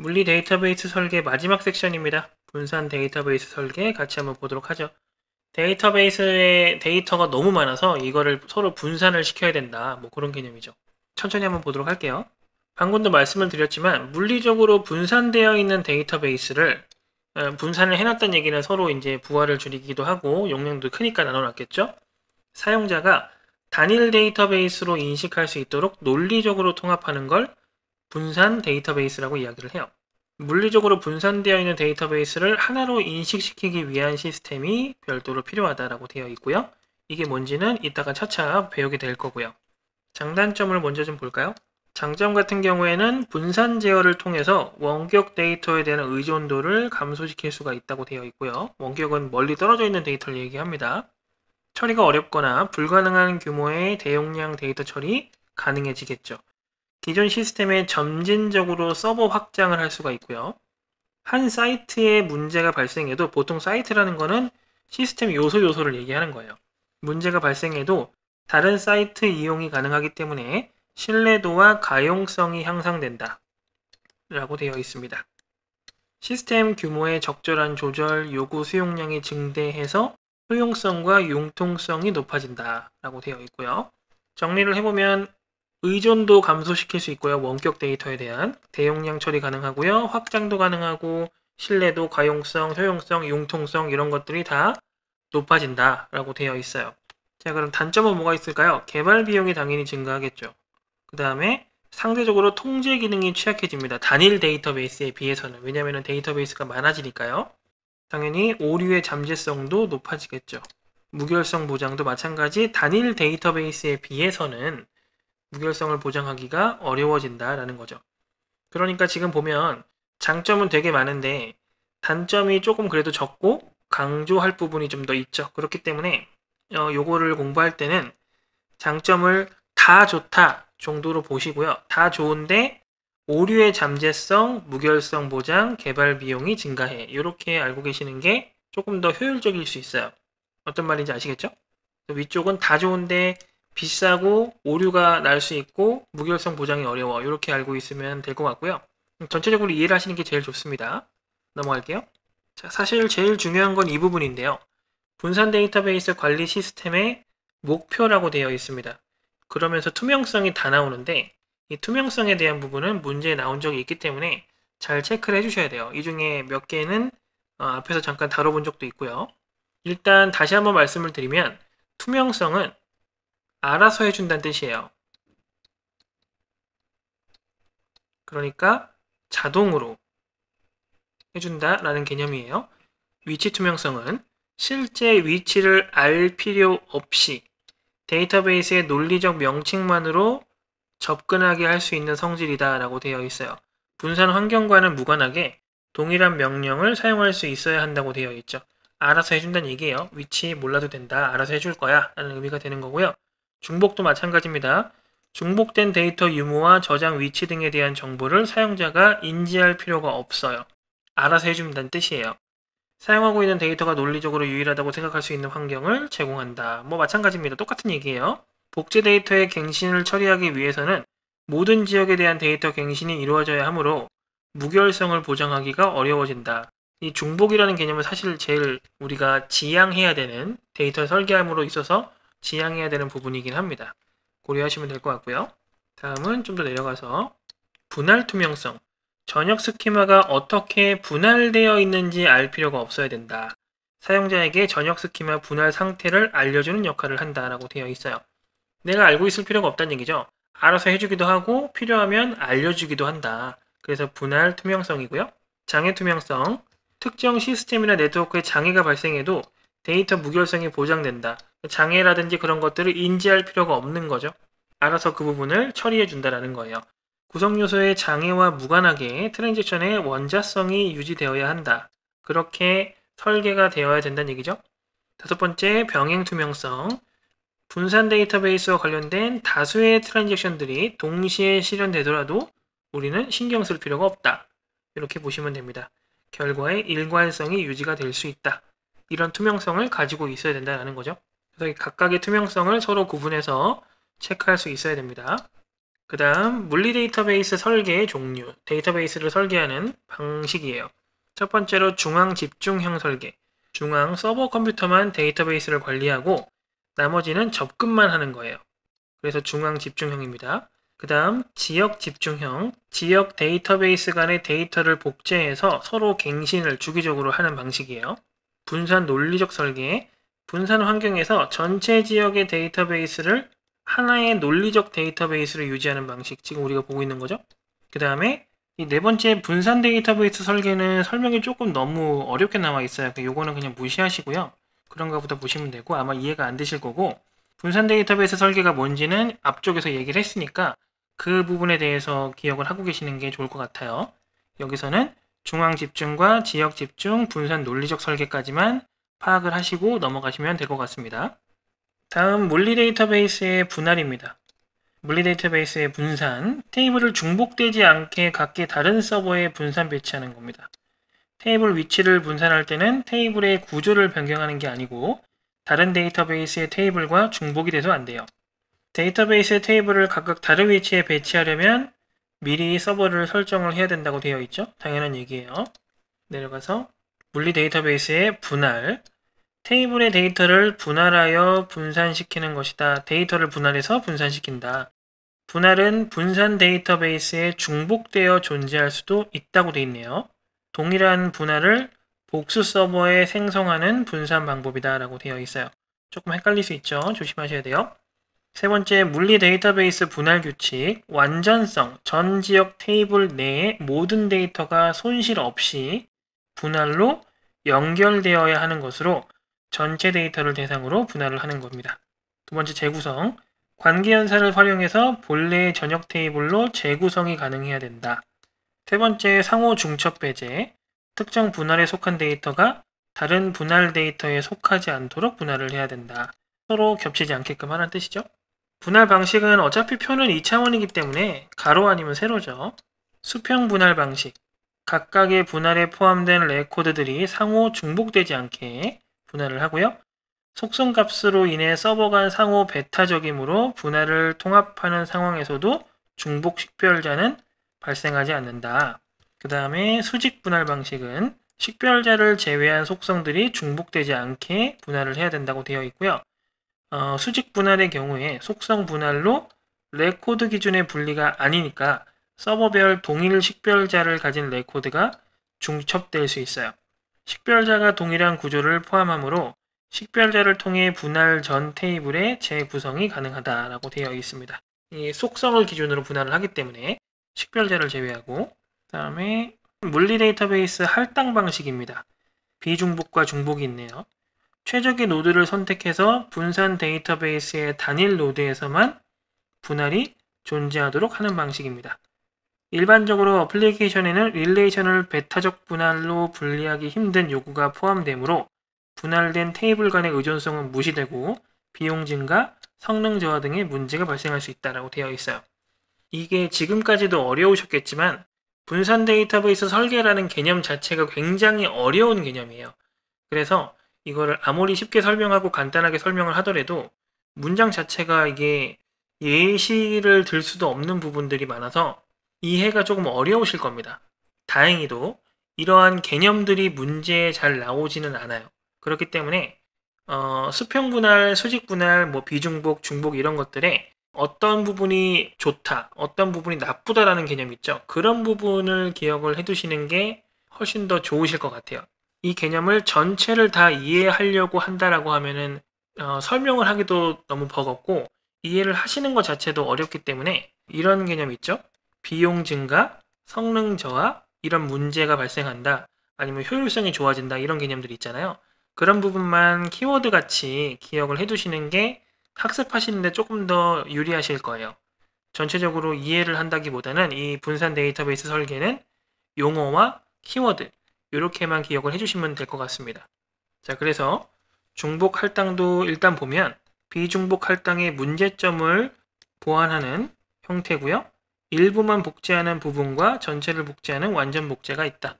물리 데이터베이스 설계 마지막 섹션입니다. 분산 데이터베이스 설계 같이 한번 보도록 하죠. 데이터베이스에 데이터가 너무 많아서 이거를 서로 분산을 시켜야 된다. 뭐 그런 개념이죠. 천천히 한번 보도록 할게요. 방금도 말씀을 드렸지만 물리적으로 분산되어 있는 데이터베이스를 어, 분산을 해놨다는 얘기는 서로 이제 부하를 줄이기도 하고 용량도 크니까 나눠놨겠죠. 사용자가 단일 데이터베이스로 인식할 수 있도록 논리적으로 통합하는 걸 분산 데이터베이스라고 이야기를 해요. 물리적으로 분산되어 있는 데이터베이스를 하나로 인식시키기 위한 시스템이 별도로 필요하다라고 되어 있고요. 이게 뭔지는 이따가 차차 배우게 될 거고요. 장단점을 먼저 좀 볼까요? 장점 같은 경우에는 분산 제어를 통해서 원격 데이터에 대한 의존도를 감소시킬 수가 있다고 되어 있고요. 원격은 멀리 떨어져 있는 데이터를 얘기합니다. 처리가 어렵거나 불가능한 규모의 대용량 데이터 처리 가능해지겠죠. 기존 시스템에 점진적으로 서버 확장을 할 수가 있고요. 한 사이트에 문제가 발생해도 보통 사이트라는 거는 시스템 요소 요소를 얘기하는 거예요. 문제가 발생해도 다른 사이트 이용이 가능하기 때문에 신뢰도와 가용성이 향상된다. 라고 되어 있습니다. 시스템 규모의 적절한 조절, 요구 수용량이 증대해서 효용성과 융통성이 높아진다. 라고 되어 있고요. 정리를 해보면 의존도 감소시킬 수 있고요. 원격 데이터에 대한 대용량 처리 가능하고요. 확장도 가능하고 신뢰도, 가용성, 효용성, 융통성 이런 것들이 다 높아진다라고 되어 있어요. 자, 그럼 단점은 뭐가 있을까요? 개발 비용이 당연히 증가하겠죠. 그 다음에 상대적으로 통제 기능이 취약해집니다. 단일 데이터베이스에 비해서는. 왜냐하면 데이터베이스가 많아지니까요. 당연히 오류의 잠재성도 높아지겠죠. 무결성 보장도 마찬가지 단일 데이터베이스에 비해서는 무결성을 보장하기가 어려워진다라는 거죠. 그러니까 지금 보면 장점은 되게 많은데 단점이 조금 그래도 적고 강조할 부분이 좀 더 있죠. 그렇기 때문에 어, 요거를 공부할 때는 장점을 다 좋다 정도로 보시고요. 다 좋은데 오류의 잠재성, 무결성 보장, 개발 비용이 증가해. 이렇게 알고 계시는 게 조금 더 효율적일 수 있어요. 어떤 말인지 아시겠죠? 위쪽은 다 좋은데 비싸고 오류가 날 수 있고 무결성 보장이 어려워 이렇게 알고 있으면 될 것 같고요. 전체적으로 이해를 하시는 게 제일 좋습니다. 넘어갈게요. 자, 사실 제일 중요한 건 이 부분인데요. 분산 데이터베이스 관리 시스템의 목표라고 되어 있습니다. 그러면서 투명성이 다 나오는데 이 투명성에 대한 부분은 문제에 나온 적이 있기 때문에 잘 체크를 해주셔야 돼요. 이 중에 몇 개는 어, 앞에서 잠깐 다뤄본 적도 있고요. 일단 다시 한번 말씀을 드리면 투명성은 알아서 해준다는 뜻이에요. 그러니까 자동으로 해준다라는 개념이에요. 위치 투명성은 실제 위치를 알 필요 없이 데이터베이스의 논리적 명칭만으로 접근하게 할 수 있는 성질이다 라고 되어 있어요. 분산 환경과는 무관하게 동일한 명령을 사용할 수 있어야 한다고 되어 있죠. 알아서 해준다는 얘기예요. 위치 몰라도 된다. 알아서 해줄 거야. 라는 의미가 되는 거고요. 중복도 마찬가지입니다. 중복된 데이터 유무와 저장 위치 등에 대한 정보를 사용자가 인지할 필요가 없어요. 알아서 해준다는 뜻이에요. 사용하고 있는 데이터가 논리적으로 유일하다고 생각할 수 있는 환경을 제공한다. 뭐 마찬가지입니다. 똑같은 얘기예요. 복제 데이터의 갱신을 처리하기 위해서는 모든 지역에 대한 데이터 갱신이 이루어져야 하므로 무결성을 보장하기가 어려워진다. 이 중복이라는 개념은 사실 제일 우리가 지양해야 되는 데이터 설계함에 있어서 지양해야 되는 부분이긴 합니다. 고려하시면 될 것 같고요. 다음은 좀 더 내려가서 분할 투명성. 전역 schema가 어떻게 분할되어 있는지 알 필요가 없어야 된다. 사용자에게 전역 schema 분할 상태를 알려주는 역할을 한다라고 되어 있어요. 내가 알고 있을 필요가 없다는 얘기죠. 알아서 해주기도 하고 필요하면 알려주기도 한다. 그래서 분할 투명성이고요. 장애 투명성. 특정 시스템이나 네트워크에 장애가 발생해도 데이터 무결성이 보장된다. 장애라든지 그런 것들을 인지할 필요가 없는 거죠. 알아서 그 부분을 처리해 준다라는 거예요. 구성 요소의 장애와 무관하게 transaction의 원자성이 유지되어야 한다. 그렇게 설계가 되어야 된다는 얘기죠. 다섯 번째, 병행 투명성. 분산 데이터베이스와 관련된 다수의 트랜잭션들이 동시에 실현되더라도 우리는 신경 쓸 필요가 없다. 이렇게 보시면 됩니다. 결과의 일관성이 유지가 될 수 있다. 이런 투명성을 가지고 있어야 된다는 거죠. 그래서 각각의 투명성을 서로 구분해서 체크할 수 있어야 됩니다. 그 다음 물리 데이터베이스 설계의 종류, 데이터베이스를 설계하는 방식이에요. 첫 번째로 중앙 집중형 설계. 중앙 서버 컴퓨터만 데이터베이스를 관리하고 나머지는 접근만 하는 거예요. 그래서 중앙 집중형입니다. 그 다음 지역 집중형, 지역 데이터베이스 간의 데이터를 복제해서 서로 갱신을 주기적으로 하는 방식이에요. 분산 논리적 설계, 분산 환경에서 전체 지역의 데이터베이스를 하나의 논리적 데이터베이스를 유지하는 방식, 지금 우리가 보고 있는 거죠. 그 다음에 이 네 번째 분산 데이터베이스 설계는 설명이 조금 너무 어렵게 나와 있어요. 요거는 그냥 무시하시고요. 그런가 보다 보시면 되고 아마 이해가 안 되실 거고 분산 데이터베이스 설계가 뭔지는 앞쪽에서 얘기를 했으니까 그 부분에 대해서 기억을 하고 계시는 게 좋을 것 같아요. 여기서는 중앙 집중과 지역 집중, 분산 논리적 설계까지만 파악을 하시고 넘어가시면 될 것 같습니다. 다음 물리 데이터베이스의 분할입니다. 물리 데이터베이스의 분산, 테이블을 중복되지 않게 각기 다른 서버에 분산 배치하는 겁니다. 테이블 위치를 분산할 때는 테이블의 구조를 변경하는 게 아니고 다른 데이터베이스의 테이블과 중복이 돼서 안 돼요. 데이터베이스의 테이블을 각각 다른 위치에 배치하려면 미리 서버를 설정을 해야 된다고 되어 있죠. 당연한 얘기예요. 내려가서 물리 데이터베이스의 분할, 테이블의 데이터를 분할하여 분산시키는 것이다. 데이터를 분할해서 분산시킨다. 분할은 분산 데이터베이스에 중복되어 존재할 수도 있다고 되어 있네요. 동일한 분할을 복수 서버에 생성하는 분산 방법이다 라고 되어 있어요. 조금 헷갈릴 수 있죠. 조심하셔야 돼요. 세 번째, 물리 데이터베이스 분할 규칙, 완전성, 전 지역 테이블 내의 모든 데이터가 손실 없이 분할로 연결되어야 하는 것으로 전체 데이터를 대상으로 분할을 하는 겁니다. 두 번째, 재구성, 관계연산을 활용해서 본래의 전역 테이블로 재구성이 가능해야 된다. 세 번째, 상호 중첩 배제, 특정 분할에 속한 데이터가 다른 분할 데이터에 속하지 않도록 분할을 해야 된다. 서로 겹치지 않게끔 하는 뜻이죠. 분할 방식은 어차피 표는 2차원이기 때문에 가로 아니면 세로죠. 수평 분할 방식. 각각의 분할에 포함된 레코드들이 상호 중복되지 않게 분할을 하고요. 속성 값으로 인해 서버 간 상호 배타적이므로 분할을 통합하는 상황에서도 중복 식별자는 발생하지 않는다. 그 다음에 수직 분할 방식은 식별자를 제외한 속성들이 중복되지 않게 분할을 해야 된다고 되어 있고요. 어, 수직 분할의 경우에 속성 분할로 레코드 기준의 분리가 아니니까 서버별 동일 식별자를 가진 레코드가 중첩될 수 있어요. 식별자가 동일한 구조를 포함하므로 식별자를 통해 분할 전 테이블의 재구성이 가능하다라고 되어 있습니다. 이 속성을 기준으로 분할을 하기 때문에 식별자를 제외하고 그 다음에 물리 데이터베이스 할당 방식입니다. 비중복과 중복이 있네요. 최적의 노드를 선택해서 분산 데이터베이스의 단일 노드에서만 분할이 존재하도록 하는 방식입니다. 일반적으로 어플리케이션에는 릴레이션을 배타적 분할로 분리하기 힘든 요구가 포함되므로 분할된 테이블 간의 의존성은 무시되고 비용 증가, 성능 저하 등의 문제가 발생할 수 있다고 되어 있어요. 이게 지금까지도 어려우셨겠지만 분산 데이터베이스 설계라는 개념 자체가 굉장히 어려운 개념이에요. 그래서 이거를 아무리 쉽게 설명하고 간단하게 설명을 하더라도 문장 자체가 이게 예시를 들 수도 없는 부분들이 많아서 이해가 조금 어려우실 겁니다. 다행히도 이러한 개념들이 문제에 잘 나오지는 않아요. 그렇기 때문에 어, 수평 분할, 수직 분할, 뭐 비중복, 중복 이런 것들에 어떤 부분이 좋다, 어떤 부분이 나쁘다라는 개념 있죠. 그런 부분을 기억을 해두시는 게 훨씬 더 좋으실 것 같아요. 이 개념을 전체를 다 이해하려고 한다라고 하면은 어, 설명을 하기도 너무 버겁고 이해를 하시는 것 자체도 어렵기 때문에 이런 개념 있죠. 비용 증가, 성능 저하 이런 문제가 발생한다. 아니면 효율성이 좋아진다 이런 개념들이 있잖아요. 그런 부분만 키워드 같이 기억을 해두시는 게 학습하시는데 조금 더 유리하실 거예요. 전체적으로 이해를 한다기보다는 이 분산 데이터베이스 설계는 용어와 키워드 이렇게만 기억을 해주시면 될 것 같습니다. 자, 그래서 중복 할당도 일단 보면 비중복 할당의 문제점을 보완하는 형태고요. 일부만 복제하는 부분과 전체를 복제하는 완전 복제가 있다.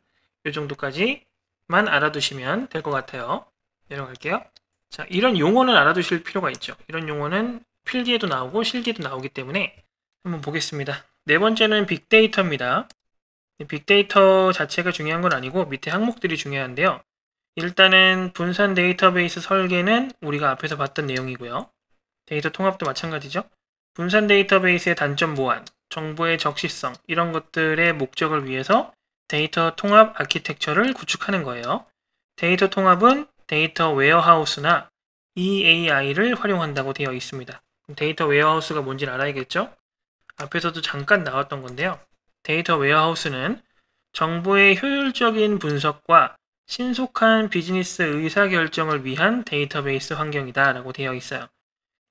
이 정도까지만 알아두시면 될 것 같아요. 내려갈게요. 자, 이런 용어는 알아두실 필요가 있죠. 이런 용어는 필기에도 나오고 실기에도 나오기 때문에 한번 보겠습니다. 네 번째는 빅데이터입니다. 빅데이터 자체가 중요한 건 아니고 밑에 항목들이 중요한데요. 일단은 분산 데이터베이스 설계는 우리가 앞에서 봤던 내용이고요. 데이터 통합도 마찬가지죠. 분산 데이터베이스의 단점 보완, 정보의 적시성 이런 것들의 목적을 위해서 데이터 통합 아키텍처를 구축하는 거예요. 데이터 통합은 데이터 웨어하우스나 EAI를 활용한다고 되어 있습니다. 데이터 웨어하우스가 뭔지를 알아야겠죠? 앞에서도 잠깐 나왔던 건데요. 데이터 웨어하우스는 정보의 효율적인 분석과 신속한 비즈니스 의사결정을 위한 데이터베이스 환경이다 라고 되어 있어요.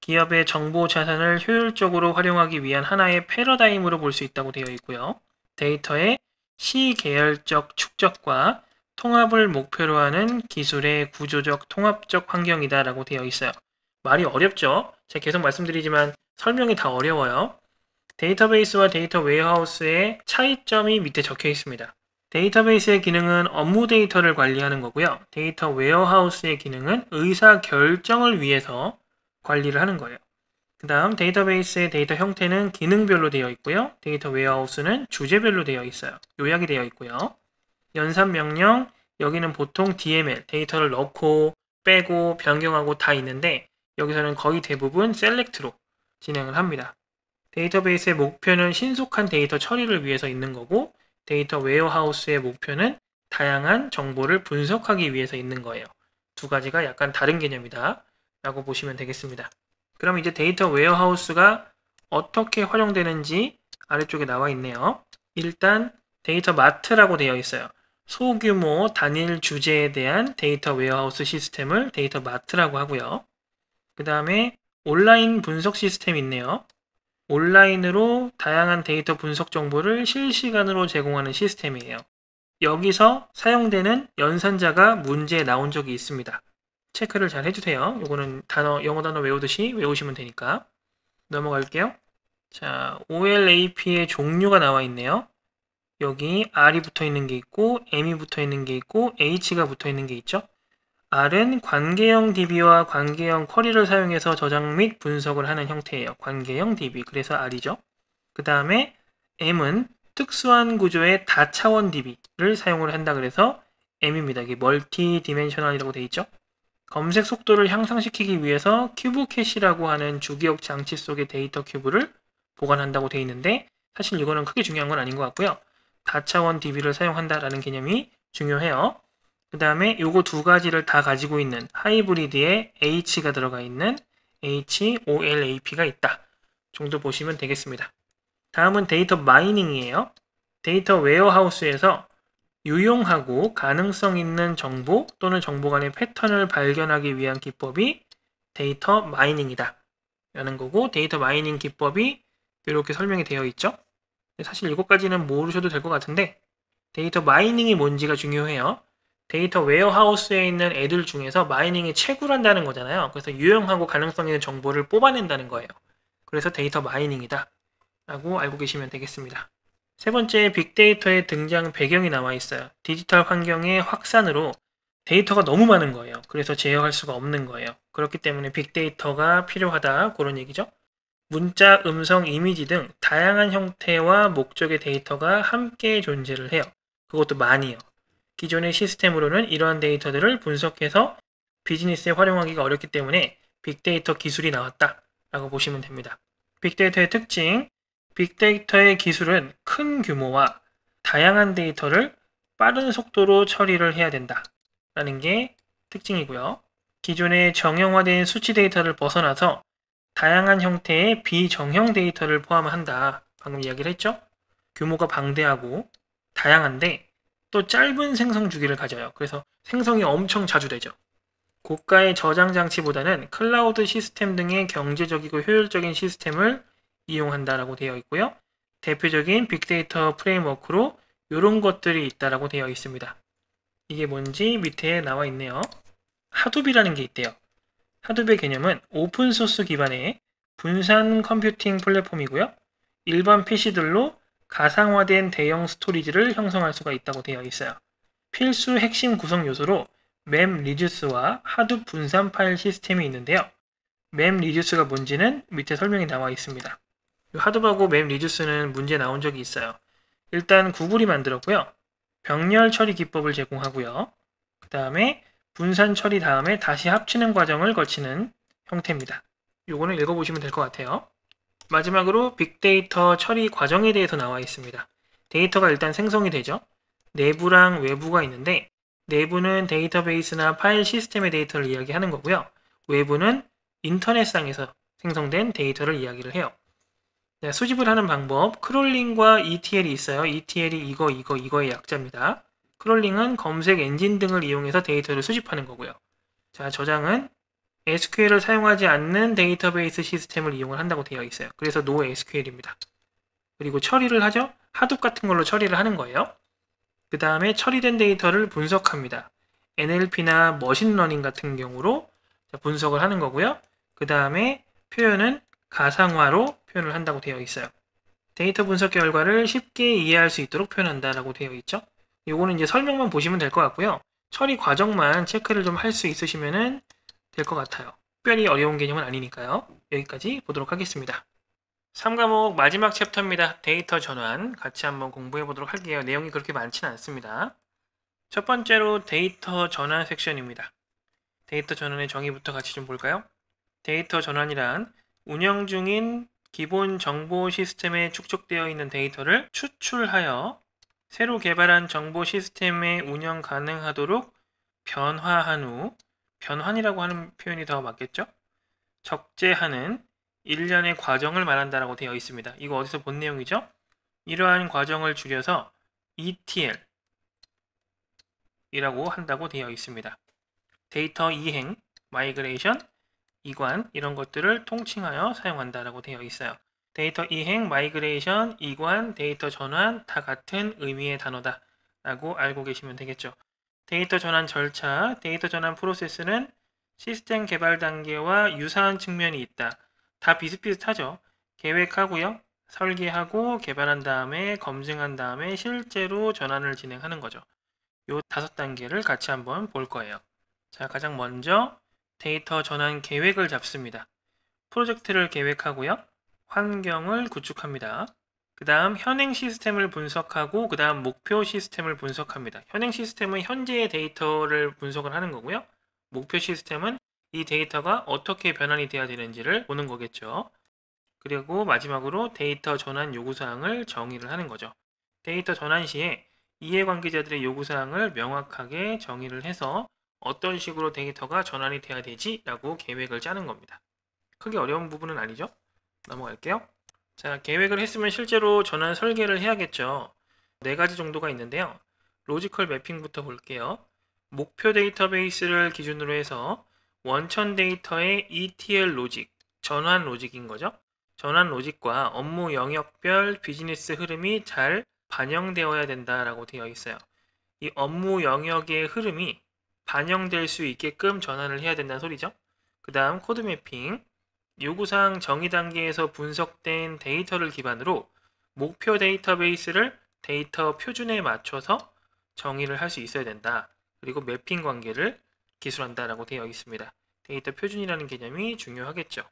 기업의 정보 자산을 효율적으로 활용하기 위한 하나의 패러다임으로 볼 수 있다고 되어 있고요. 데이터의 시계열적 축적과 통합을 목표로 하는 기술의 구조적 통합적 환경이다 라고 되어 있어요. 말이 어렵죠? 제가 계속 말씀드리지만 설명이 다 어려워요. 데이터베이스와 데이터 웨어하우스의 차이점이 밑에 적혀 있습니다. 데이터베이스의 기능은 업무 데이터를 관리하는 거고요. 데이터 웨어하우스의 기능은 의사 결정을 위해서 관리를 하는 거예요. 그 다음 데이터베이스의 데이터 형태는 기능별로 되어 있고요. 데이터 웨어하우스는 주제별로 되어 있어요. 요약이 되어 있고요. 연산 명령, 여기는 보통 DML, 데이터를 넣고 빼고 변경하고 다 있는데 여기서는 거의 대부분 SELECT로 진행을 합니다. 데이터베이스의 목표는 신속한 데이터 처리를 위해서 있는 거고 데이터 웨어하우스의 목표는 다양한 정보를 분석하기 위해서 있는 거예요. 두 가지가 약간 다른 개념이다 라고 보시면 되겠습니다. 그럼 이제 데이터 웨어하우스가 어떻게 활용되는지 아래쪽에 나와 있네요. 일단 데이터 마트라고 되어 있어요. 소규모 단일 주제에 대한 데이터 웨어하우스 시스템을 데이터 마트라고 하고요. 그 다음에 온라인 분석 시스템이 있네요. 온라인으로 다양한 데이터 분석 정보를 실시간으로 제공하는 시스템이에요. 여기서 사용되는 연산자가 문제에 나온 적이 있습니다. 체크를 잘 해주세요. 요거는 단어, 영어 단어 외우듯이 외우시면 되니까. 넘어갈게요. 자, OLAP의 종류가 나와 있네요. 여기 R이 붙어 있는 게 있고, M이 붙어 있는 게 있고, H가 붙어 있는 게 있죠. R은 관계형 DB와 관계형 쿼리를 사용해서 저장 및 분석을 하는 형태예요. 관계형 DB. 그래서 R이죠. 그 다음에 M은 특수한 구조의 다차원 DB를 사용을 한다 그래서 M입니다. 이게 멀티 디멘셔널이라고 되어 있죠. 검색 속도를 향상시키기 위해서 큐브 캐시라고 하는 주기억 장치 속의 데이터 큐브를 보관한다고 되어 있는데 사실 이거는 크게 중요한 건 아닌 것 같고요. 다차원 DB를 사용한다라는 개념이 중요해요. 그 다음에 요거 두 가지를 다 가지고 있는 하이브리드에 H가 들어가 있는 HOLAP가 있다 정도 보시면 되겠습니다. 다음은 데이터 마이닝이에요. 데이터 웨어하우스에서 유용하고 가능성 있는 정보 또는 정보 간의 패턴을 발견하기 위한 기법이 데이터 마이닝이다. 라는 거고 데이터 마이닝 기법이 이렇게 설명이 되어 있죠. 사실 이것까지는 모르셔도 될 것 같은데 데이터 마이닝이 뭔지가 중요해요. 데이터 웨어하우스에 있는 애들 중에서 마이닝이 채굴한다는 거잖아요. 그래서 유용하고 가능성 있는 정보를 뽑아낸다는 거예요. 그래서 데이터 마이닝이다. 라고 알고 계시면 되겠습니다. 세 번째, 빅데이터의 등장 배경이 나와 있어요. 디지털 환경의 확산으로 데이터가 너무 많은 거예요. 그래서 제어할 수가 없는 거예요. 그렇기 때문에 빅데이터가 필요하다. 그런 얘기죠. 문자, 음성, 이미지 등 다양한 형태와 목적의 데이터가 함께 존재를 해요. 그것도 많이요. 기존의 시스템으로는 이러한 데이터들을 분석해서 비즈니스에 활용하기가 어렵기 때문에 빅데이터 기술이 나왔다 라고 보시면 됩니다. 빅데이터의 특징, 빅데이터의 기술은 큰 규모와 다양한 데이터를 빠른 속도로 처리를 해야 된다 라는 게 특징이고요. 기존의 정형화된 수치 데이터를 벗어나서 다양한 형태의 비정형 데이터를 포함한다. 방금 이야기를 했죠? 규모가 방대하고 다양한데 또 짧은 생성 주기를 가져요. 그래서 생성이 엄청 자주 되죠. 고가의 저장 장치보다는 클라우드 시스템 등의 경제적이고 효율적인 시스템을 이용한다라고 되어 있고요. 대표적인 빅데이터 프레임워크로 이런 것들이 있다라고 되어 있습니다. 이게 뭔지 밑에 나와 있네요. Hadoop이라는 게 있대요. Hadoop의 개념은 오픈소스 기반의 분산 컴퓨팅 플랫폼이고요. 일반 PC들로 가상화된 대형 스토리지를 형성할 수가 있다고 되어 있어요. 필수 핵심 구성 요소로 MapReduce와 Hadoop 분산 파일 시스템이 있는데요. MapReduce가 뭔지는 밑에 설명이 나와 있습니다. 이 Hadoop MapReduce는 문제 나온 적이 있어요. 일단 구글이 만들었고요. 병렬 처리 기법을 제공하고요. 그 다음에 분산 처리 다음에 다시 합치는 과정을 거치는 형태입니다. 요거는 읽어보시면 될 것 같아요. 마지막으로 빅데이터 처리 과정에 대해서 나와 있습니다. 데이터가 일단 생성이 되죠. 내부랑 외부가 있는데 내부는 데이터베이스나 파일 시스템의 데이터를 이야기하는 거고요. 외부는 인터넷상에서 생성된 데이터를 이야기를 해요. 네, 수집을 하는 방법, crawling과 ETL이 있어요. ETL이 이거, 이거, 이거의 약자입니다. crawling은 검색 엔진 등을 이용해서 데이터를 수집하는 거고요. 자, 저장은 SQL을 사용하지 않는 데이터베이스 시스템을 이용을 한다고 되어 있어요. 그래서 NoSQL입니다. 그리고 처리를 하죠. Hadoop 같은 걸로 처리를 하는 거예요. 그 다음에 처리된 데이터를 분석합니다. NLP나 machine learning 같은 경우로 분석을 하는 거고요. 그 다음에 표현은 가시화로 표현을 한다고 되어 있어요. 데이터 분석 결과를 쉽게 이해할 수 있도록 표현한다라고 되어 있죠. 요거는 이제 설명만 보시면 될 것 같고요. 처리 과정만 체크를 좀 할 수 있으시면 될 것 같아요. 특별히 어려운 개념은 아니니까요. 여기까지 보도록 하겠습니다. 3과목 마지막 chapter입니다. 데이터 전환 같이 한번 공부해 보도록 할게요. 내용이 그렇게 많지는 않습니다. 첫 번째로 데이터 전환 섹션입니다. 데이터 전환의 정의부터 같이 좀 볼까요? 데이터 전환이란 운영 중인 기본 정보 시스템에 축적되어 있는 데이터를 추출하여 새로 개발한 정보 시스템에 운영 가능하도록 변화한 후 변환이라고 하는 표현이 더 맞겠죠? 적재하는 일련의 과정을 말한다라고 되어 있습니다. 이거 어디서 본 내용이죠? 이러한 과정을 줄여서 ETL 이라고 한다고 되어 있습니다. 데이터 이행, migration, 이관 이런 것들을 통칭하여 사용한다라고 되어 있어요. 데이터 이행, migration, 이관, 데이터 전환 다 같은 의미의 단어다 라고 알고 계시면 되겠죠. 데이터 전환 절차, 데이터 전환 프로세스는 시스템 개발 단계와 유사한 측면이 있다. 다 비슷비슷하죠. 계획하고요. 설계하고 개발한 다음에 검증한 다음에 실제로 전환을 진행하는 거죠. 요 다섯 단계를 같이 한번 볼 거예요. 자, 가장 먼저 데이터 전환 계획을 잡습니다. 프로젝트를 계획하고요. 환경을 구축합니다. 그 다음 현행 시스템을 분석하고 그 다음 목표 시스템을 분석합니다. 현행 시스템은 현재의 데이터를 분석을 하는 거고요. 목표 시스템은 이 데이터가 어떻게 변환이 되어야 되는지를 보는 거겠죠. 그리고 마지막으로 데이터 전환 요구사항을 정의를 하는 거죠. 데이터 전환 시에 이해관계자들의 요구사항을 명확하게 정의를 해서 어떤 식으로 데이터가 전환이 돼야 되지? 라고 계획을 짜는 겁니다. 크게 어려운 부분은 아니죠? 넘어갈게요. 자, 계획을 했으면 실제로 전환 설계를 해야겠죠. 네 가지 정도가 있는데요. logical mapping부터 볼게요. 목표 데이터베이스를 기준으로 해서 원천 데이터의 ETL logic, 전환 logic인 거죠. 전환 logic과 업무 영역별 비즈니스 흐름이 잘 반영되어야 된다라고 되어 있어요. 이 업무 영역의 흐름이 반영될 수 있게끔 전환을 해야 된다는 소리죠. 그 다음 코드 mapping, 요구사항 정의 단계에서 분석된 데이터를 기반으로 목표 데이터베이스를 데이터 표준에 맞춰서 정의를 할 수 있어야 된다. 그리고 mapping 관계를 기술한다라고 되어 있습니다. 데이터 표준이라는 개념이 중요하겠죠.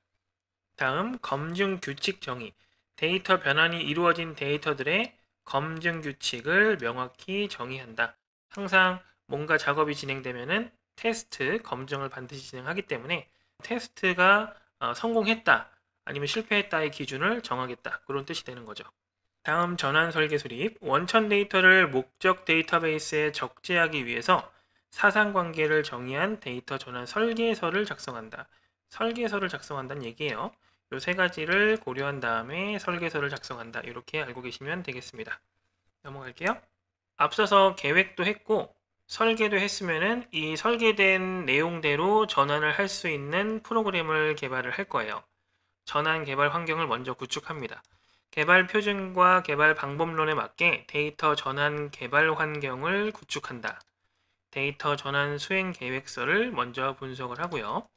다음 검증 규칙 정의. 데이터 변환이 이루어진 데이터들의 검증 규칙을 명확히 정의한다. 항상 뭔가 작업이 진행되면은 테스트, 검증을 반드시 진행하기 때문에 테스트가 어, 성공했다 아니면 실패했다의 기준을 정하겠다 그런 뜻이 되는 거죠. 다음 전환 설계 수립 원천 데이터를 목적 데이터베이스에 적재하기 위해서 사상관계를 정의한 데이터 전환 설계서를 작성한다. 설계서를 작성한다는 얘기예요. 이세 가지를 고려한 다음에 설계서를 작성한다. 이렇게 알고 계시면 되겠습니다. 넘어갈게요. 앞서서 계획도 했고 설계도 했으면은 이 설계된 내용대로 전환을 할 수 있는 프로그램을 개발을 할 거예요. 전환 개발 환경을 먼저 구축합니다. 개발 표준과 개발 방법론에 맞게 데이터 전환 개발 환경을 구축한다. 데이터 전환 수행 계획서를 먼저 분석을 하고요.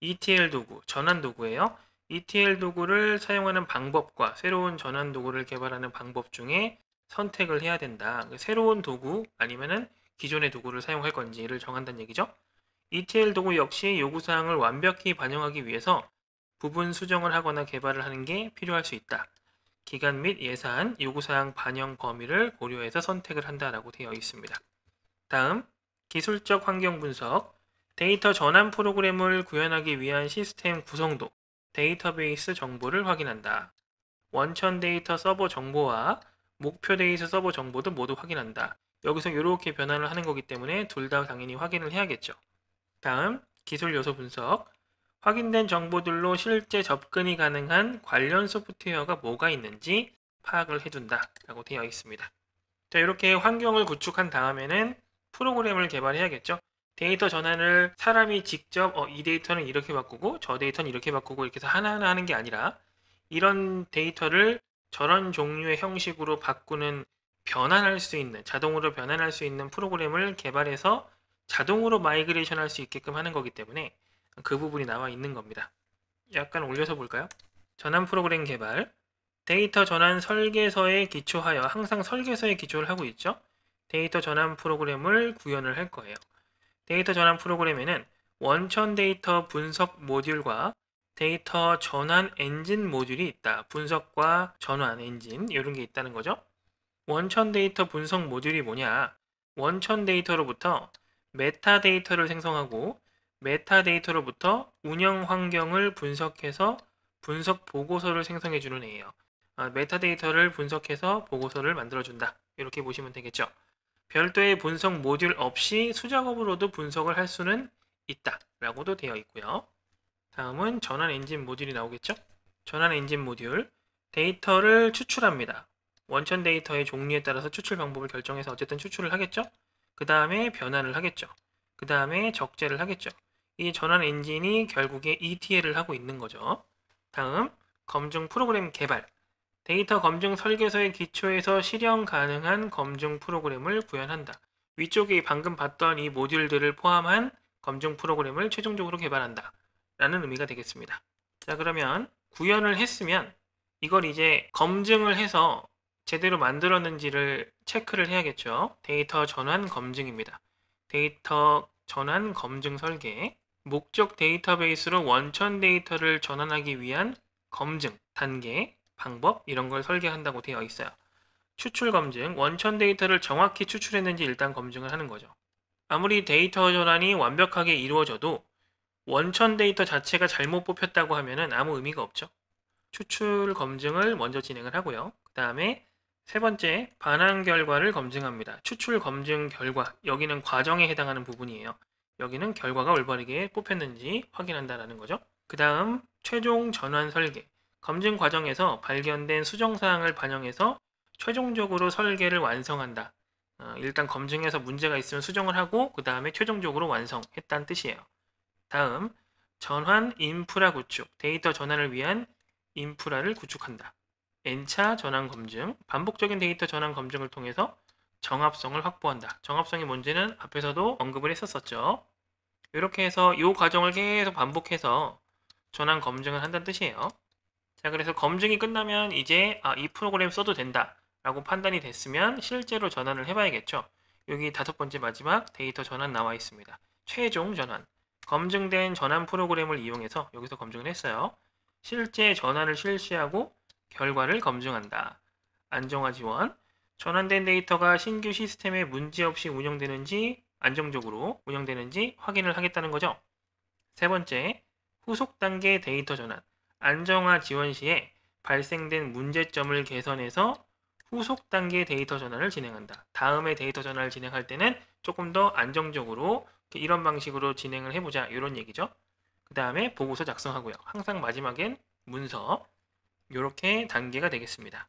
ETL 도구, 전환 도구예요. ETL 도구를 사용하는 방법과 새로운 전환 도구를 개발하는 방법 중에 선택을 해야 된다. 새로운 도구 아니면은 기존의 도구를 사용할 건지를 정한다는 얘기죠. ETL 도구 역시 요구사항을 완벽히 반영하기 위해서 부분 수정을 하거나 개발을 하는 게 필요할 수 있다. 기간 및 예산, 요구사항 반영 범위를 고려해서 선택을 한다라고 되어 있습니다. 다음, 기술적 환경 분석, 데이터 전환 프로그램을 구현하기 위한 시스템 구성도, 데이터베이스 정보를 확인한다. 원천 데이터 서버 정보와 목표 데이터 서버 정보도 모두 확인한다. 여기서 이렇게 변환을 하는 거기 때문에 둘 다 당연히 확인을 해야겠죠. 다음, 기술 요소 분석. 확인된 정보들로 실제 접근이 가능한 관련 소프트웨어가 뭐가 있는지 파악을 해둔다 라고 되어 있습니다. 자 이렇게 환경을 구축한 다음에는 프로그램을 개발해야겠죠. 데이터 전환을 사람이 직접 어, 이 데이터는 이렇게 바꾸고 저 데이터는 이렇게 바꾸고 이렇게 해서 하나하나 하는 게 아니라 이런 데이터를 저런 종류의 형식으로 바꾸는 변환할 수 있는 자동으로 변환할 수 있는 프로그램을 개발해서 자동으로 migration 할 수 있게끔 하는 거기 때문에 그 부분이 나와 있는 겁니다. 약간 올려서 볼까요? 전환 프로그램 개발 데이터 전환 설계서에 기초하여 항상 설계서에 기초를 하고 있죠. 데이터 전환 프로그램을 구현을 할 거예요. 데이터 전환 프로그램에는 원천 데이터 분석 모듈과 데이터 전환 엔진 모듈이 있다. 분석과 전환 엔진 이런 게 있다는 거죠. 원천 데이터 분석 모듈이 뭐냐? 원천 데이터로부터 메타 데이터를 생성하고 메타 데이터로부터 운영 환경을 분석해서 분석 보고서를 생성해 주는 애예요. 아, 메타 데이터를 분석해서 보고서를 만들어 준다. 이렇게 보시면 되겠죠. 별도의 분석 모듈 없이 수작업으로도 분석을 할 수는 있다. 라고도 되어 있고요. 다음은 전환 엔진 모듈이 나오겠죠. 전환 엔진 모듈 데이터를 추출합니다. 원천 데이터의 종류에 따라서 추출 방법을 결정해서 어쨌든 추출을 하겠죠. 그 다음에 변환을 하겠죠. 그 다음에 적재를 하겠죠. 이 전환 엔진이 결국에 ETL을 하고 있는 거죠. 다음, 검증 프로그램 개발. 데이터 검증 설계서에 기초해서 실현 가능한 검증 프로그램을 구현한다. 위쪽에 방금 봤던 이 모듈들을 포함한 검증 프로그램을 최종적으로 개발한다. 라는 의미가 되겠습니다. 자, 그러면 구현을 했으면 이걸 이제 검증을 해서 제대로 만들었는지를 체크를 해야겠죠. 데이터 전환 검증입니다. 데이터 전환 검증 설계. 목적 데이터베이스로 원천 데이터를 전환하기 위한 검증 단계, 방법 이런 걸 설계한다고 되어 있어요. 추출 검증, 원천 데이터를 정확히 추출했는지 일단 검증을 하는 거죠. 아무리 데이터 전환이 완벽하게 이루어져도 원천 데이터 자체가 잘못 뽑혔다고 하면 아무 의미가 없죠. 추출 검증을 먼저 진행을 하고요. 그 다음에 세 번째, 반환 결과를 검증합니다. 추출 검증 결과, 여기는 과정에 해당하는 부분이에요. 여기는 결과가 올바르게 뽑혔는지 확인한다라는 거죠. 그 다음 최종 전환 설계 검증 과정에서 발견된 수정사항을 반영해서 최종적으로 설계를 완성한다. 어, 일단 검증해서 문제가 있으면 수정을 하고 그 다음에 최종적으로 완성했다는 뜻이에요. 다음 전환 인프라 구축 데이터 전환을 위한 인프라를 구축한다. N차 전환 검증 반복적인 데이터 전환 검증을 통해서 정합성을 확보한다. 정합성이 뭔지는 앞에서도 언급을 했었었죠. 이렇게 해서 이 과정을 계속 반복해서 전환 검증을 한다는 뜻이에요. 자, 그래서 검증이 끝나면 이제 아, 이 프로그램 써도 된다 라고 판단이 됐으면 실제로 전환을 해봐야겠죠. 여기 다섯 번째 마지막 데이터 전환 나와 있습니다. 최종 전환. 검증된 전환 프로그램을 이용해서 여기서 검증을 했어요. 실제 전환을 실시하고 결과를 검증한다. 안정화 지원. 전환된 데이터가 신규 시스템에 문제없이 운영되는지 안정적으로 운영되는지 확인을 하겠다는 거죠. 세 번째, 후속 단계 데이터 전환. 안정화 지원 시에 발생된 문제점을 개선해서 후속 단계 데이터 전환을 진행한다. 다음에 데이터 전환을 진행할 때는 조금 더 안정적으로 이런 방식으로 진행을 해보자 이런 얘기죠. 그 다음에 보고서 작성하고요. 항상 마지막엔 문서 이렇게 단계가 되겠습니다.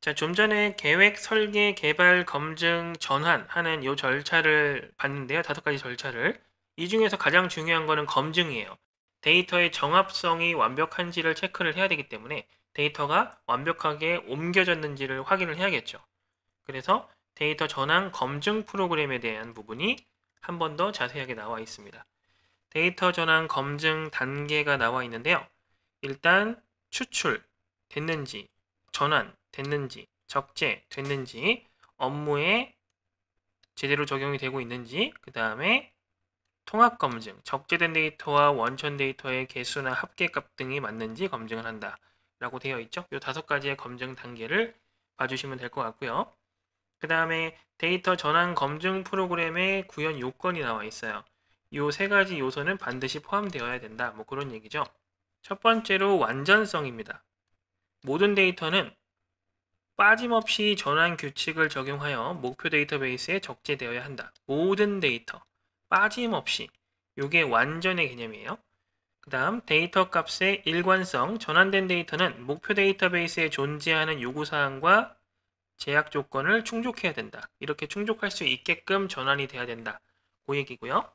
자, 좀 전에 계획, 설계, 개발, 검증, 전환 하는 이 절차를 봤는데요. 다섯 가지 절차를. 이 중에서 가장 중요한 거는 검증이에요. 데이터의 정합성이 완벽한지를 체크를 해야 되기 때문에 데이터가 완벽하게 옮겨졌는지를 확인을 해야겠죠. 그래서 데이터 전환 검증 프로그램에 대한 부분이 한 번 더 자세하게 나와 있습니다. 데이터 전환 검증 단계가 나와 있는데요. 일단 추출 됐는지, 전환 됐는지, 적재 됐는지, 업무에 제대로 적용이 되고 있는지, 그 다음에 통합 검증, 적재된 데이터와 원천 데이터의 개수나 합계값 등이 맞는지 검증을 한다. 라고 되어 있죠. 이 다섯 가지의 검증 단계를 봐주시면 될 것 같고요. 그 다음에 데이터 전환 검증 프로그램의 구현 요건이 나와 있어요. 이 세 가지 요소는 반드시 포함되어야 된다. 뭐 그런 얘기죠. 첫 번째로 완전성입니다. 모든 데이터는 빠짐없이 전환 규칙을 적용하여 목표 데이터베이스에 적재되어야 한다. 모든 데이터 빠짐없이 이게 완전의 개념이에요. 그 다음 데이터 값의 일관성, 전환된 데이터는 목표 데이터베이스에 존재하는 요구사항과 제약 조건을 충족해야 된다. 이렇게 충족할 수 있게끔 전환이 돼야 된다. 그 얘기고요.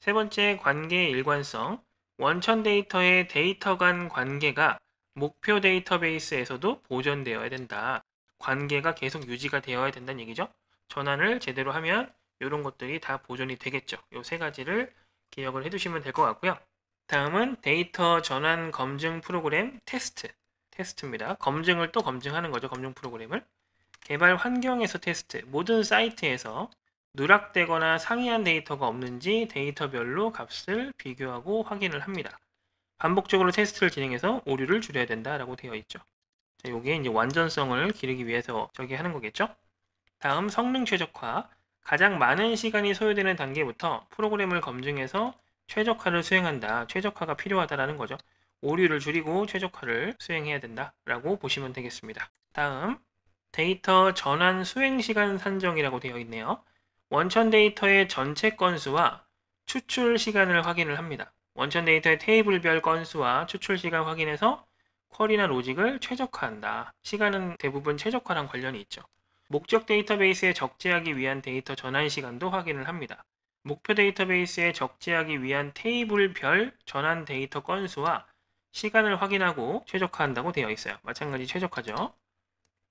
세 번째 관계의 일관성, 원천 데이터의 데이터 간 관계가 목표 데이터베이스에서도 보존되어야 된다. 관계가 계속 유지가 되어야 된다는 얘기죠. 전환을 제대로 하면 이런 것들이 다 보존이 되겠죠. 이 세 가지를 기억을 해두시면 될 것 같고요. 다음은 데이터 전환 검증 프로그램 테스트. 테스트입니다. 검증을 또 검증하는 거죠. 검증 프로그램을. 개발 환경에서 테스트. 모든 사이트에서 누락되거나 상이한 데이터가 없는지 데이터별로 값을 비교하고 확인을 합니다. 반복적으로 테스트를 진행해서 오류를 줄여야 된다라고 되어 있죠. 자, 요게 이제 완전성을 기르기 위해서 저기 하는 거겠죠? 다음 성능 최적화. 가장 많은 시간이 소요되는 단계부터 프로그램을 검증해서 최적화를 수행한다. 최적화가 필요하다라는 거죠. 오류를 줄이고 최적화를 수행해야 된다라고 보시면 되겠습니다. 다음 데이터 전환 수행 시간 산정이라고 되어 있네요. 원천 데이터의 전체 건수와 추출 시간을 확인을 합니다. 원천 데이터의 테이블별 건수와 추출 시간 확인해서 쿼리나 로직을 최적화한다. 시간은 대부분 최적화랑 관련이 있죠. 목적 데이터베이스에 적재하기 위한 데이터 전환 시간도 확인을 합니다. 목표 데이터베이스에 적재하기 위한 테이블별 전환 데이터 건수와 시간을 확인하고 최적화한다고 되어 있어요. 마찬가지 최적화죠.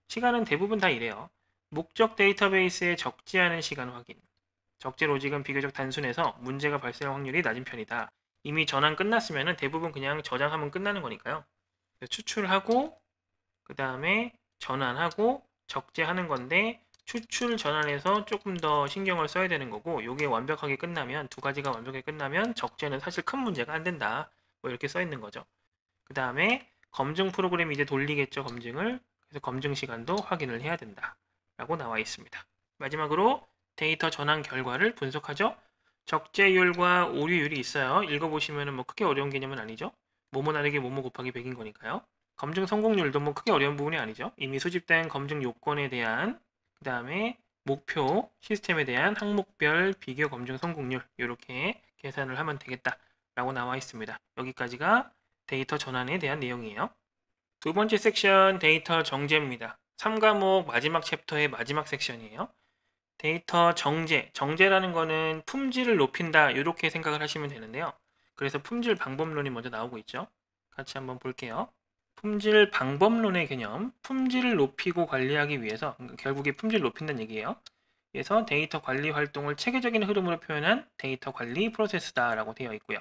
시간은 대부분 다 이래요. 목적 데이터베이스에 적재하는 시간 확인. 적재 로직은 비교적 단순해서 문제가 발생할 확률이 낮은 편이다. 이미 전환 끝났으면 대부분 그냥 저장하면 끝나는 거니까요. 추출하고 그 다음에 전환하고 적재하는 건데 추출 전환해서 조금 더 신경을 써야 되는 거고 이게 완벽하게 끝나면 두 가지가 완벽하게 끝나면 적재는 사실 큰 문제가 안 된다. 뭐 이렇게 써 있는 거죠. 그 다음에 검증 프로그램이 이제 돌리겠죠 검증을. 그래서 검증 시간도 확인을 해야 된다 라고 나와 있습니다. 마지막으로 데이터 전환 결과를 분석하죠 적재율과 오류율이 있어요 읽어보시면 뭐 크게 어려운 개념은 아니죠 모모 나누기 모모 곱하기 100인 거니까요. 검증 성공률도 뭐 크게 어려운 부분이 아니죠. 이미 수집된 검증 요건에 대한 그 다음에 목표 시스템에 대한 항목별 비교 검증 성공률 이렇게 계산을 하면 되겠다라고 나와 있습니다. 여기까지가 데이터 전환에 대한 내용이에요. 두 번째 섹션 데이터 정제입니다. 3과목 마지막 챕터의 마지막 섹션이에요. 데이터 정제, 정제라는 거는 품질을 높인다 이렇게 생각을 하시면 되는데요. 그래서 품질 방법론이 먼저 나오고 있죠. 같이 한번 볼게요. 품질 방법론의 개념, 품질을 높이고 관리하기 위해서 결국에 품질 높인다는 얘기예요. 그래서 데이터 관리 활동을 체계적인 흐름으로 표현한 데이터 관리 프로세스다라고 되어 있고요.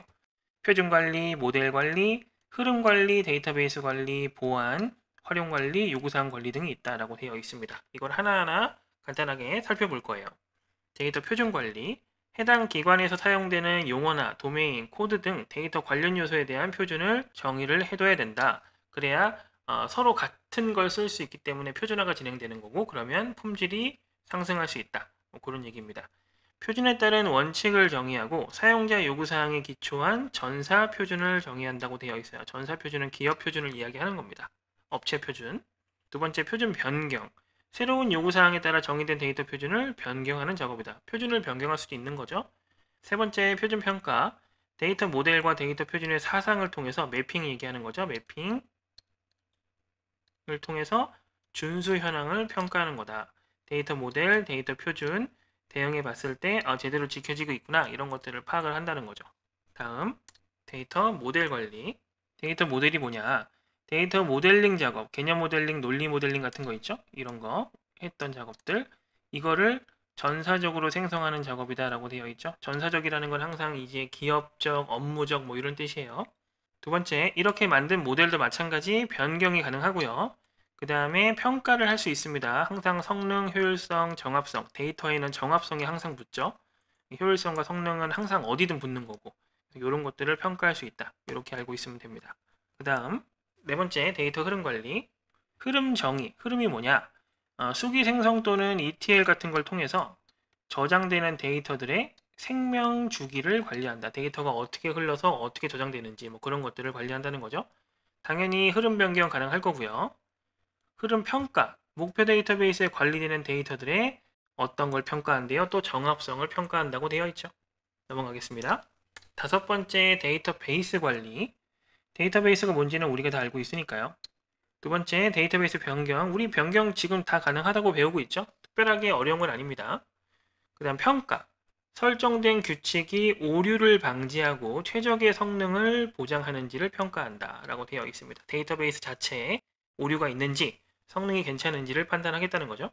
표준 관리, 모델 관리, 흐름 관리, 데이터베이스 관리, 보안, 활용 관리, 요구사항 관리 등이 있다라고 되어 있습니다. 이걸 하나하나 간단하게 살펴볼 거예요. 데이터 표준 관리, 해당 기관에서 사용되는 용어나 도메인, 코드 등 데이터 관련 요소에 대한 표준을 정의를 해둬야 된다. 그래야 어, 서로 같은 걸 쓸 수 있기 때문에 표준화가 진행되는 거고 그러면 품질이 상승할 수 있다. 뭐 그런 얘기입니다. 표준에 따른 원칙을 정의하고 사용자 요구사항에 기초한 전사 표준을 정의한다고 되어 있어요. 전사 표준은 기업 표준을 이야기하는 겁니다. 업체 표준. 두 번째 표준 변경. 새로운 요구사항에 따라 정의된 데이터 표준을 변경하는 작업이다. 표준을 변경할 수도 있는 거죠. 세 번째 표준 평가. 데이터 모델과 데이터 표준의 사상을 통해서 매핑 얘기하는 거죠. 매핑을 통해서 준수 현황을 평가하는 거다. 데이터 모델, 데이터 표준 대응해 봤을 때 아, 제대로 지켜지고 있구나 이런 것들을 파악을 한다는 거죠. 다음 데이터 모델 관리. 데이터 모델이 뭐냐? 데이터 모델링 작업, 개념 모델링, 논리 모델링 같은 거 있죠? 이런 거 했던 작업들 이거를 전사적으로 생성하는 작업이다라고 되어 있죠. 전사적이라는 건 항상 이제 기업적, 업무적 뭐 이런 뜻이에요. 두 번째, 이렇게 만든 모델도 마찬가지 변경이 가능하고요. 그 다음에 평가를 할 수 있습니다. 항상 성능, 효율성, 정합성, 데이터에는 정합성이 항상 붙죠. 효율성과 성능은 항상 어디든 붙는 거고 이런 것들을 평가할 수 있다. 이렇게 알고 있으면 됩니다. 그 다음 네 번째 데이터 흐름 관리 흐름 정의 흐름이 뭐냐 어, 수기 생성 또는 ETL 같은 걸 통해서 저장되는 데이터들의 생명 주기를 관리한다. 데이터가 어떻게 흘러서 어떻게 저장되는지 뭐 그런 것들을 관리한다는 거죠. 당연히 흐름 변경 가능할 거고요. 흐름 평가, 목표 데이터베이스에 관리되는 데이터들의 어떤 걸 평가한대요. 또 정합성을 평가한다고 되어 있죠. 넘어가겠습니다. 다섯 번째 데이터베이스 관리. 데이터베이스가 뭔지는 우리가 다 알고 있으니까요. 두 번째 데이터베이스 변경. 우리 변경 지금 다 가능하다고 배우고 있죠. 특별하게 어려운 건 아닙니다. 그 다음 평가. 설정된 규칙이 오류를 방지하고 최적의 성능을 보장하는지를 평가한다 라고 되어 있습니다. 데이터베이스 자체에 오류가 있는지 성능이 괜찮은지를 판단하겠다는 거죠.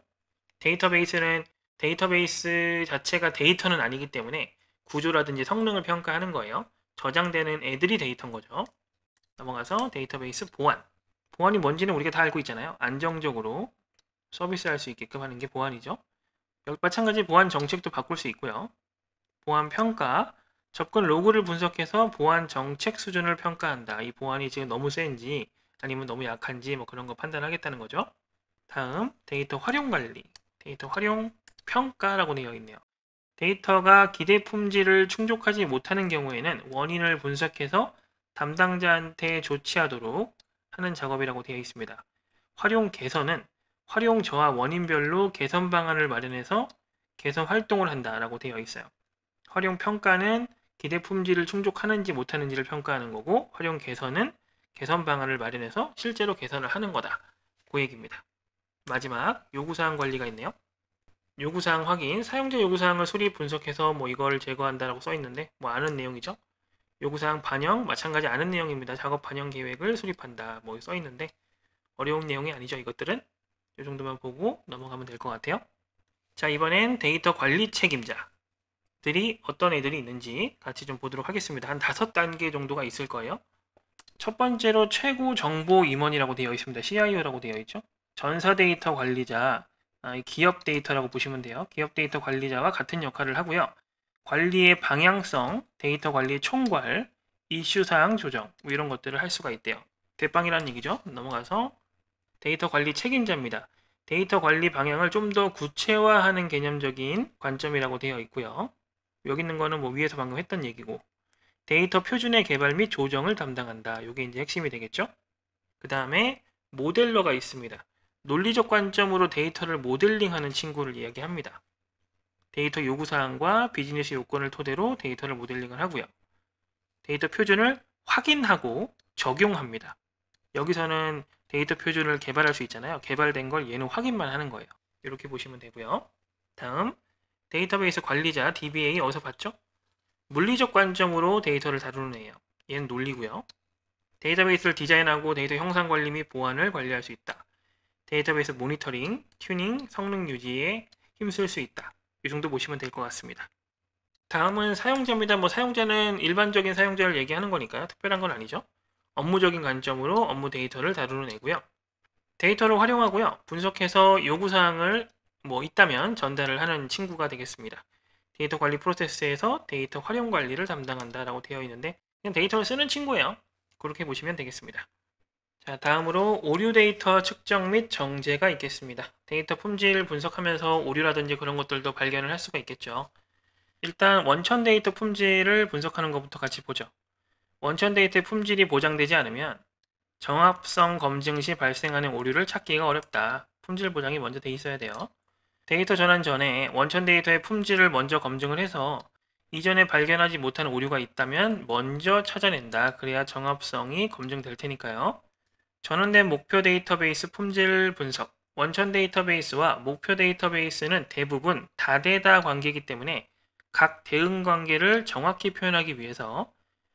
데이터베이스는 데이터베이스 자체가 데이터는 아니기 때문에 구조라든지 성능을 평가하는 거예요. 저장되는 애들이 데이터인 거죠. 넘어가서 데이터베이스 보안. 보안이 뭔지는 우리가 다 알고 있잖아요. 안정적으로 서비스할 수 있게끔 하는 게 보안이죠. 마찬가지 보안 정책도 바꿀 수 있고요. 보안 평가, 접근 로그를 분석해서 보안 정책 수준을 평가한다. 이 보안이 지금 너무 센지 아니면 너무 약한지 뭐 그런 거 판단하겠다는 거죠. 다음 데이터 활용 관리, 데이터 활용 평가라고 되어 있네요. 데이터가 기대 품질을 충족하지 못하는 경우에는 원인을 분석해서 담당자한테 조치하도록 하는 작업이라고 되어 있습니다. 활용 개선은 활용 저하 원인별로 개선 방안을 마련해서 개선 활동을 한다라고 되어 있어요. 활용 평가는 기대 품질을 충족하는지 못하는지를 평가하는 거고 활용 개선은 개선 방안을 마련해서 실제로 개선을 하는 거다. 그 얘기입니다. 마지막 요구사항 관리가 있네요. 요구사항 확인, 사용자 요구사항을 수립 분석해서 뭐 이걸 제거한다라고 써 있는데 뭐 아는 내용이죠. 요구사항 반영, 마찬가지 아는 내용입니다. 작업 반영 계획을 수립한다. 뭐 써 있는데 어려운 내용이 아니죠. 이것들은 이 정도만 보고 넘어가면 될 것 같아요. 자 이번엔 데이터 관리 책임자 들이 어떤 애들이 있는지 같이 좀 보도록 하겠습니다. 한 다섯 단계 정도가 있을 거예요. 첫 번째로 최고 정보 임원이라고 되어 있습니다. CIO라고 되어 있죠. 전사 데이터 관리자, 아, 기업 데이터라고 보시면 돼요. 기업 데이터 관리자와 같은 역할을 하고요. 관리의 방향성, 데이터 관리 총괄, 이슈 사항 조정 뭐 이런 것들을 할 수가 있대요. 대빵이라는 얘기죠. 넘어가서 데이터 관리 책임자입니다. 데이터 관리 방향을 좀 더 구체화하는 개념적인 관점이라고 되어 있고요. 여기 있는 거는 뭐 위에서 방금 했던 얘기고 데이터 표준의 개발 및 조정을 담당한다. 이게 이제 핵심이 되겠죠. 그 다음에 modeler가 있습니다. 논리적 관점으로 데이터를 모델링하는 친구를 이야기합니다. 데이터 요구사항과 비즈니스 요건을 토대로 데이터를 모델링을 하고요. 데이터 표준을 확인하고 적용합니다. 여기서는 데이터 표준을 개발할 수 있잖아요. 개발된 걸 얘는 확인만 하는 거예요. 이렇게 보시면 되고요. 다음 데이터베이스 관리자 DBA 어디서 봤죠? 물리적 관점으로 데이터를 다루는 애예요. 얘는 논리고요. 데이터베이스를 디자인하고 데이터 형상 관리 및 보안을 관리할 수 있다. 데이터베이스 모니터링, 튜닝, 성능 유지에 힘쓸 수 있다. 이 정도 보시면 될 것 같습니다. 다음은 사용자입니다. 뭐 사용자는 일반적인 사용자를 얘기하는 거니까요. 특별한 건 아니죠. 업무적인 관점으로 업무 데이터를 다루는 애고요. 데이터를 활용하고요. 분석해서 요구사항을 뭐 있다면 전달을 하는 친구가 되겠습니다. 데이터 관리 프로세스에서 데이터 활용 관리를 담당한다라고 되어 있는데 그냥 데이터를 쓰는 친구예요. 그렇게 보시면 되겠습니다. 자, 다음으로 오류 데이터 측정 및 정제가 있겠습니다. 데이터 품질 분석하면서 오류라든지 그런 것들도 발견을 할 수가 있겠죠. 일단 원천 데이터 품질을 분석하는 것부터 같이 보죠. 원천 데이터의 품질이 보장되지 않으면 정합성 검증 시 발생하는 오류를 찾기가 어렵다. 품질 보장이 먼저 돼 있어야 돼요. 데이터 전환 전에 원천 데이터의 품질을 먼저 검증을 해서 이전에 발견하지 못한 오류가 있다면 먼저 찾아낸다. 그래야 정합성이 검증될 테니까요. 전환된 목표 데이터베이스 품질 분석. 원천 데이터베이스와 목표 데이터베이스는 대부분 다대다 관계이기 때문에 각 대응 관계를 정확히 표현하기 위해서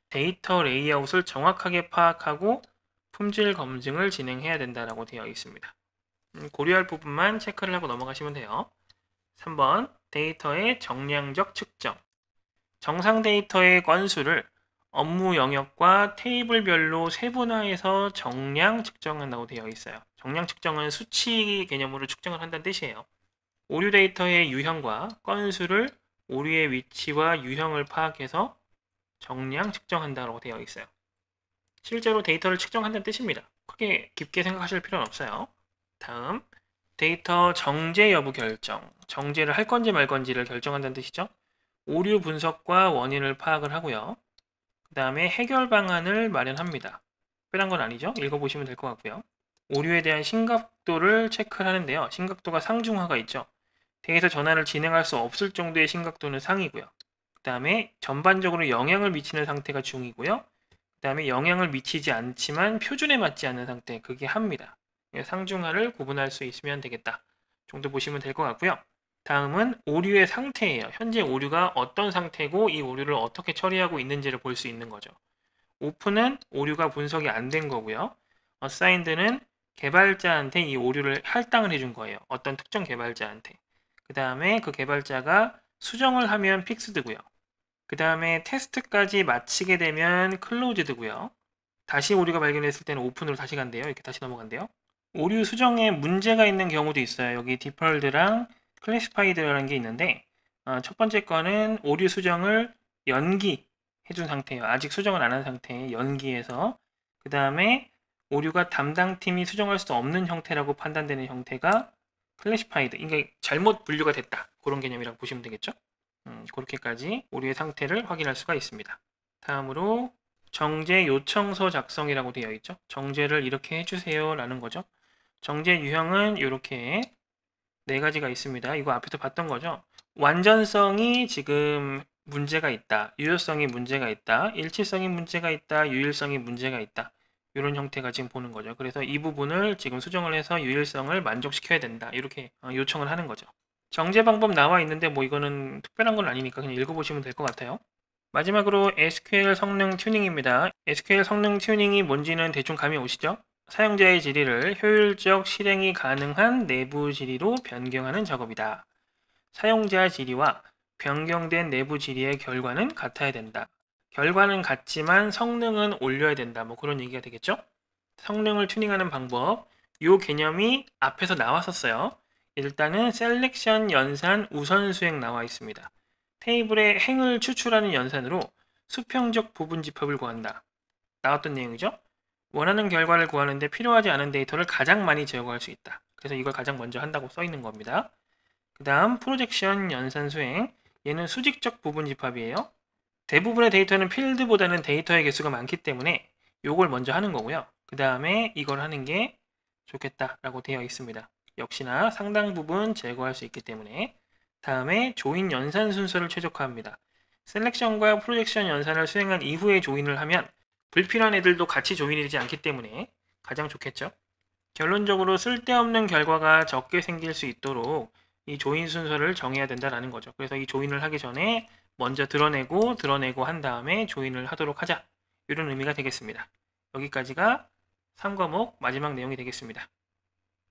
데이터 레이아웃을 정확하게 파악하고 품질 검증을 진행해야 된다고 되어 있습니다. 음, 고려할 부분만 체크를 하고 넘어가시면 돼요. 3번 데이터의 정량적 측정 정상 데이터의 건수를 업무 영역과 테이블별로 세분화해서 정량 측정한다고 되어 있어요. 정량 측정은 수치 개념으로 측정을 한다는 뜻이에요. 오류 데이터의 유형과 건수를 오류의 위치와 유형을 파악해서 정량 측정한다고 되어 있어요. 실제로 데이터를 측정한다는 뜻입니다. 크게 깊게 생각하실 필요는 없어요. 다음 데이터 정제 여부 결정. 정제를 할 건지 말 건지를 결정한다는 뜻이죠. 오류 분석과 원인을 파악을 하고요. 그 다음에 해결 방안을 마련합니다. 특별한 건 아니죠. 읽어보시면 될 것 같고요. 오류에 대한 심각도를 체크를 하는데요. 심각도가 상중하가 있죠. 데이터 전환을 진행할 수 없을 정도의 심각도는 상이고요. 그 다음에 전반적으로 영향을 미치는 상태가 중이고요. 그 다음에 영향을 미치지 않지만 표준에 맞지 않는 상태, 그게 합니다. 상중하를 구분할 수 있으면 되겠다. 정도 보시면 될 것 같고요. 다음은 오류의 상태예요. 현재 오류가 어떤 상태고 이 오류를 어떻게 처리하고 있는지를 볼 수 있는 거죠. open은 오류가 분석이 안 된 거고요. assigned는 개발자한테 이 오류를 할당을 해준 거예요. 어떤 특정 개발자한테. 그 다음에 그 개발자가 수정을 하면 fixed고요. 그 다음에 테스트까지 마치게 되면 closed고요. 다시 오류가 발견했을 때는 open으로 다시 간대요. 이렇게 다시 넘어간대요. 오류 수정에 문제가 있는 경우도 있어요. 여기 deferred랑 classified라는 게 있는데 어, 첫 번째 거는 오류 수정을 연기 해준 상태예요. 아직 수정을 안 한 상태에 연기해서 그 다음에 오류가 담당팀이 수정할 수 없는 형태라고 판단되는 형태가 classified, 그러니까 잘못 분류가 됐다. 그런 개념이라고 보시면 되겠죠. 음, 그렇게까지 오류의 상태를 확인할 수가 있습니다. 다음으로 정제 요청서 작성이라고 되어 있죠. 정제를 이렇게 해주세요 라는 거죠. 정제 유형은 이렇게 네 가지가 있습니다. 이거 앞에서 봤던 거죠. 완전성이 지금 문제가 있다. 유효성이 문제가 있다. 일치성이 문제가 있다. 유일성이 문제가 있다. 이런 형태가 지금 보는 거죠. 그래서 이 부분을 지금 수정을 해서 유일성을 만족시켜야 된다. 이렇게 어, 요청을 하는 거죠. 정제 방법 나와 있는데 뭐 이거는 특별한 건 아니니까 그냥 읽어보시면 될 것 같아요. 마지막으로 SQL 성능 튜닝입니다. SQL 성능 튜닝이 뭔지는 대충 감이 오시죠? 사용자의 질의를 효율적 실행이 가능한 내부 질의로 변경하는 작업이다. 사용자 질의와 변경된 내부 질의의 결과는 같아야 된다. 결과는 같지만 성능은 올려야 된다. 뭐 그런 얘기가 되겠죠? 성능을 튜닝하는 방법. 이 개념이 앞에서 나왔었어요. 일단은 selection 연산 우선 수행 나와 있습니다. 테이블에 행을 추출하는 연산으로 수평적 부분 집합을 구한다. 나왔던 내용이죠. 원하는 결과를 구하는데 필요하지 않은 데이터를 가장 많이 제거할 수 있다. 그래서 이걸 가장 먼저 한다고 써 있는 겁니다. 그 다음 projection 연산 수행. 얘는 수직적 부분 집합이에요. 대부분의 데이터는 필드보다는 데이터의 개수가 많기 때문에 이걸 먼저 하는 거고요. 그 다음에 이걸 하는 게 좋겠다라고 되어 있습니다. 역시나 상당 부분 제거할 수 있기 때문에 다음에 join 연산 순서를 최적화합니다. selection과 projection 연산을 수행한 이후에 join을 하면 불필요한 애들도 같이 join이 되지 않기 때문에 가장 좋겠죠. 결론적으로 쓸데없는 결과가 적게 생길 수 있도록 이 조인 순서를 정해야 된다라는 거죠. 그래서 이 조인을 하기 전에 먼저 드러내고 드러내고 한 다음에 조인을 하도록 하자. 이런 의미가 되겠습니다. 여기까지가 3과목 마지막 내용이 되겠습니다.